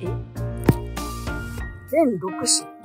全6種。